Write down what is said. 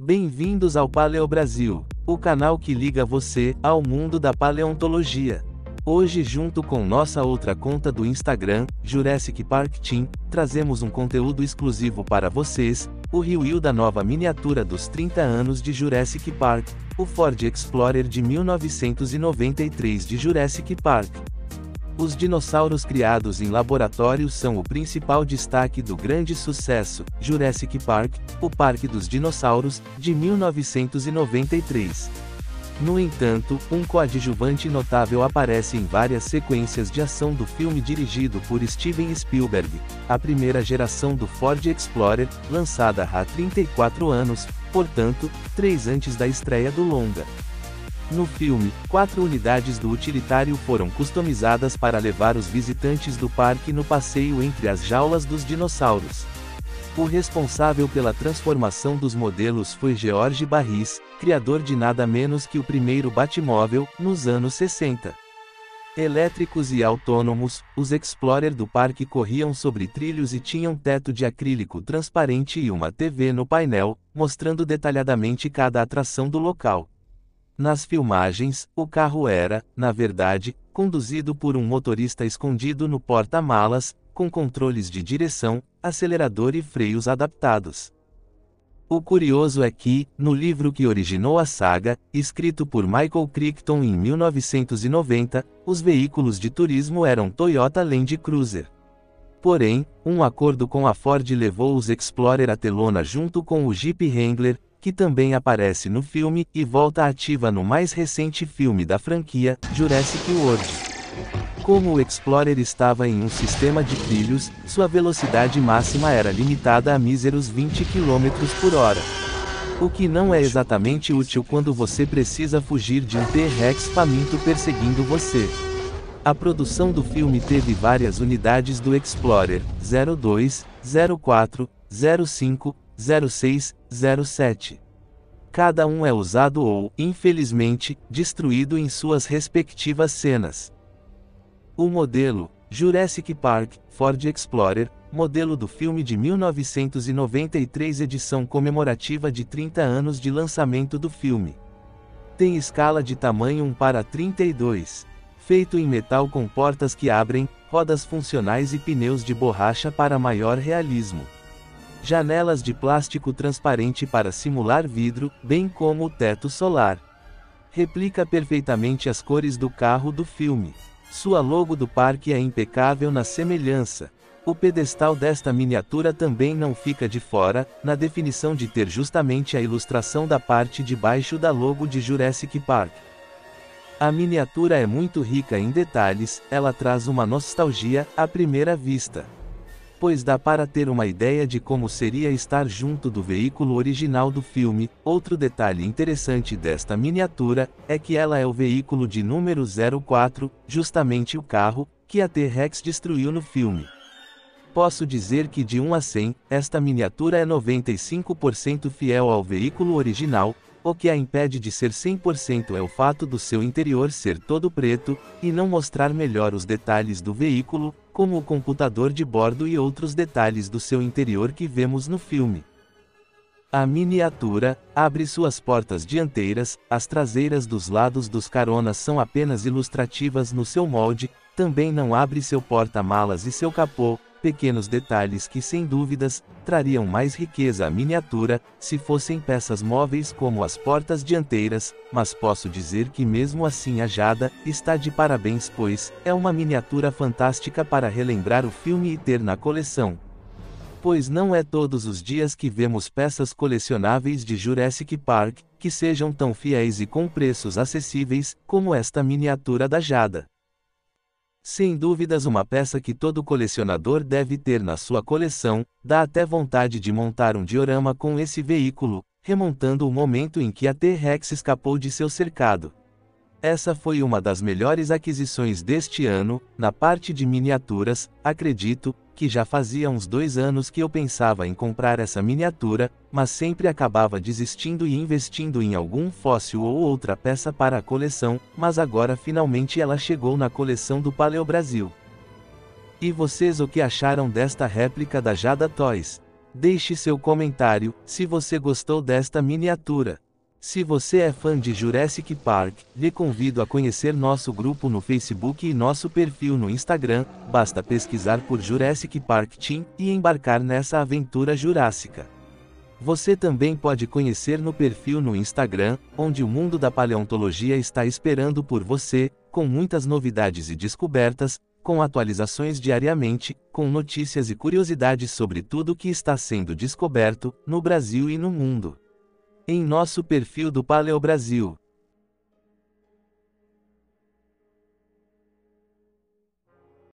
Bem-vindos ao Paleo Brasil, o canal que liga você ao mundo da paleontologia. Hoje, junto com nossa outra conta do Instagram, Jurassic Park Team, trazemos um conteúdo exclusivo para vocês, o review da nova miniatura dos 30 anos de Jurassic Park, o Ford Explorer de 1993 de Jurassic Park. Os dinossauros criados em laboratório são o principal destaque do grande sucesso, Jurassic Park, o Parque dos Dinossauros, de 1993. No entanto, um coadjuvante notável aparece em várias sequências de ação do filme dirigido por Steven Spielberg, a primeira geração do Ford Explorer, lançada há 34 anos, portanto, três antes da estreia do longa. No filme, quatro unidades do utilitário foram customizadas para levar os visitantes do parque no passeio entre as jaulas dos dinossauros. O responsável pela transformação dos modelos foi George Barris, criador de nada menos que o primeiro Batmóvel, nos anos 60. Elétricos e autônomos, os Explorer do parque corriam sobre trilhos e tinham teto de acrílico transparente e uma TV no painel, mostrando detalhadamente cada atração do local. Nas filmagens, o carro era, na verdade, conduzido por um motorista escondido no porta-malas, com controles de direção, acelerador e freios adaptados. O curioso é que, no livro que originou a saga, escrito por Michael Crichton em 1990, os veículos de turismo eram Toyota Land Cruiser. Porém, um acordo com a Ford levou os Explorer à telona junto com o Jeep Wrangler, que também aparece no filme e volta ativa no mais recente filme da franquia, Jurassic World. Como o Explorer estava em um sistema de trilhos, sua velocidade máxima era limitada a míseros 20 km por hora. O que não é exatamente útil quando você precisa fugir de um T-Rex faminto perseguindo você. A produção do filme teve várias unidades do Explorer, 02, 04, 05, 06, 07. Cada um é usado ou, infelizmente, destruído em suas respectivas cenas. O modelo, Jurassic Park, Ford Explorer, modelo do filme de 1993 edição comemorativa de 30 anos de lançamento do filme. Tem escala de tamanho 1 para 32. Feito em metal com portas que abrem, rodas funcionais e pneus de borracha para maior realismo janelas de plástico transparente para simular vidro, bem como o teto solar. Replica perfeitamente as cores do carro do filme. Sua logo do parque é impecável na semelhança. O pedestal desta miniatura também não fica de fora, na definição de ter justamente a ilustração da parte de baixo da logo de Jurassic Park. A miniatura é muito rica em detalhes, ela traz uma nostalgia à primeira vista pois dá para ter uma ideia de como seria estar junto do veículo original do filme. Outro detalhe interessante desta miniatura é que ela é o veículo de número 04, justamente o carro que a T-Rex destruiu no filme. Posso dizer que de 1 a 100, esta miniatura é 95% fiel ao veículo original, o que a impede de ser 100% é o fato do seu interior ser todo preto, e não mostrar melhor os detalhes do veículo, como o computador de bordo e outros detalhes do seu interior que vemos no filme. A miniatura abre suas portas dianteiras, as traseiras dos lados dos caronas são apenas ilustrativas no seu molde, também não abre seu porta-malas e seu capô, pequenos detalhes que sem dúvidas, trariam mais riqueza à miniatura, se fossem peças móveis como as portas dianteiras, mas posso dizer que mesmo assim a Jada, está de parabéns pois, é uma miniatura fantástica para relembrar o filme e ter na coleção. Pois não é todos os dias que vemos peças colecionáveis de Jurassic Park, que sejam tão fiéis e com preços acessíveis, como esta miniatura da Jada. Sem dúvidas uma peça que todo colecionador deve ter na sua coleção, dá até vontade de montar um diorama com esse veículo, remontando o momento em que a T-Rex escapou de seu cercado. Essa foi uma das melhores aquisições deste ano, na parte de miniaturas, acredito, que já fazia uns dois anos que eu pensava em comprar essa miniatura, mas sempre acabava desistindo e investindo em algum fóssil ou outra peça para a coleção, mas agora finalmente ela chegou na coleção do Paleo Brasil. E vocês o que acharam desta réplica da Jada Toys? Deixe seu comentário, se você gostou desta miniatura. Se você é fã de Jurassic Park, lhe convido a conhecer nosso grupo no Facebook e nosso perfil no Instagram, basta pesquisar por Jurassic Park Team e embarcar nessa aventura jurássica. Você também pode conhecer no perfil no Instagram, onde o mundo da paleontologia está esperando por você, com muitas novidades e descobertas, com atualizações diariamente, com notícias e curiosidades sobre tudo o que está sendo descoberto, no Brasil e no mundo. Em nosso perfil do Paleo Brasil,